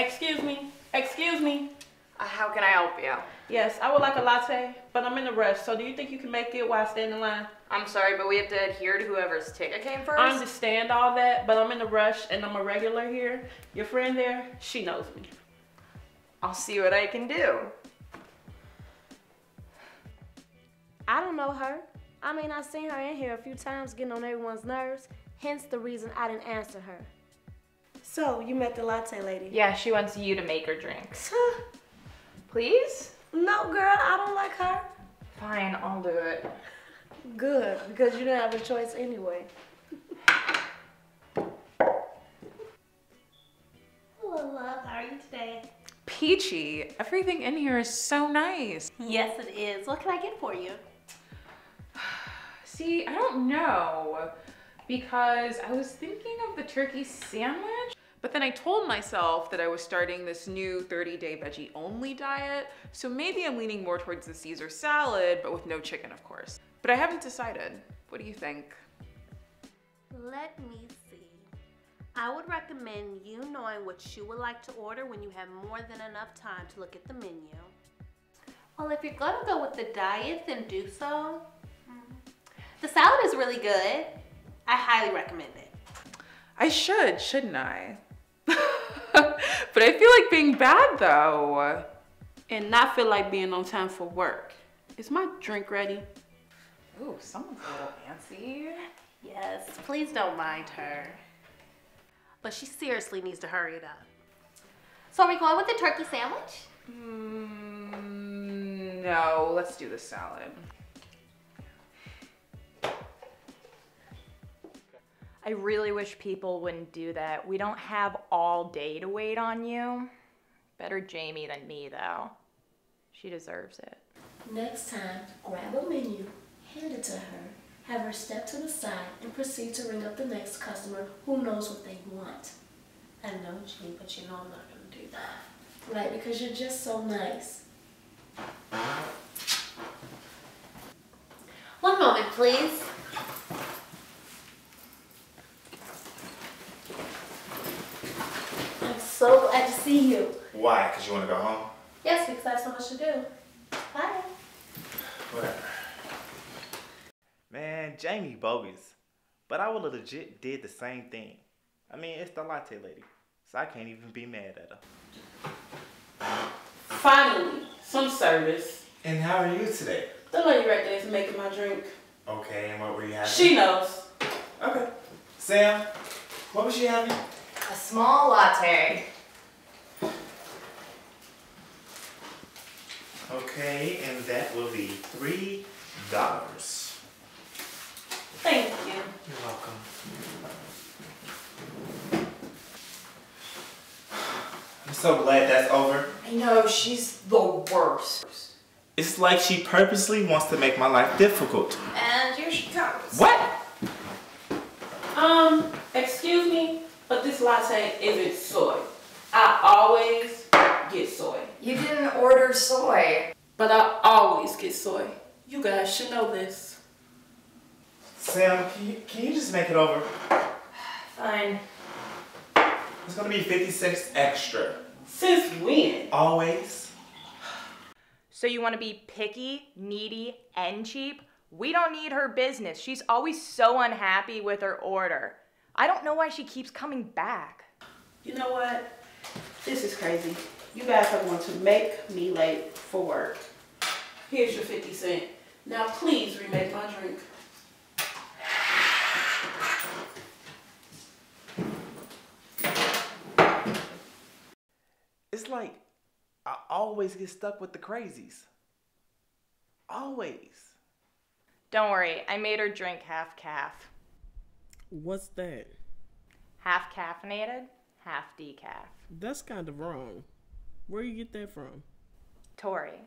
Excuse me. Excuse me. Uh, how can I help you? Yes, I would like a latte, but I'm in a rush. So do you think you can make it while I stand in line? I'm sorry, but we have to adhere to whoever's ticket came first. I understand all that, but I'm in a rush and I'm a regular here. Your friend there, she knows me. I'll see what I can do. I don't know her. I mean, I've seen her in here a few times getting on everyone's nerves, hence the reason I didn't answer her. So, you met the latte lady? Yeah, she wants you to make her drinks. Please? No, girl, I don't like her. Fine, I'll do it. Good, because you didn't have a choice anyway. Hello, love. How are you today? Peachy, everything in here is so nice. Yes, it is. What can I get for you? See, I don't know because I was thinking of the turkey sandwich, but then I told myself that I was starting this new 30 day veggie only diet, so maybe I'm leaning more towards the Caesar salad, but with no chicken, of course. But I haven't decided. What do you think? Let me see. I would recommend you knowing what you would like to order when you have more than enough time to look at the menu. Well, if you're gonna go with the diet, then do so. Mm-hmm. The salad is really good. I highly recommend it. I should, shouldn't I? but I feel like being bad though. And not feel like being on time for work. Is my drink ready? Ooh, someone's a little fancy. Yes, please don't mind her. But she seriously needs to hurry it up. So are we going with the turkey sandwich? Mm, no, let's do the salad. I really wish people wouldn't do that. We don't have all day to wait on you. Better Jamie than me, though. She deserves it. Next time, grab a menu, hand it to her, have her step to the side, and proceed to ring up the next customer who knows what they want. I know, G, but you know I'm not gonna do that. Right, because you're just so nice. One moment, please. So glad to see you. Why? Because you want to go home? Yes, because I have so much to do. Bye. Whatever. Man, Jamie bogus. But I would have legit did the same thing. I mean, it's the latte lady. So I can't even be mad at her. Finally, some service. And how are you today? The lady right there is making my drink. Okay, and what were you having? She knows. Okay. Sam, what was she having? A small latte. Okay, and that will be three dollars. Thank you. You're welcome. I'm so glad that's over. I know, she's the worst. It's like she purposely wants to make my life difficult. And here she comes. What? Um, excuse me, but this latte isn't soy. I always get soy. You didn't order soy. But I always get soy. You guys should know this. Sam, can you, can you just make it over? Fine. It's gonna be 56 extra. Since when? Always. So you want to be picky, needy, and cheap? We don't need her business. She's always so unhappy with her order. I don't know why she keeps coming back. You know what? This is crazy. You guys are going to make me late for work. Here's your 50 cent. Now please remake my drink. It's like I always get stuck with the crazies. Always. Don't worry, I made her drink half caf. What's that? Half caffeinated, half decaf. That's kind of wrong. Where you get that from? Tori,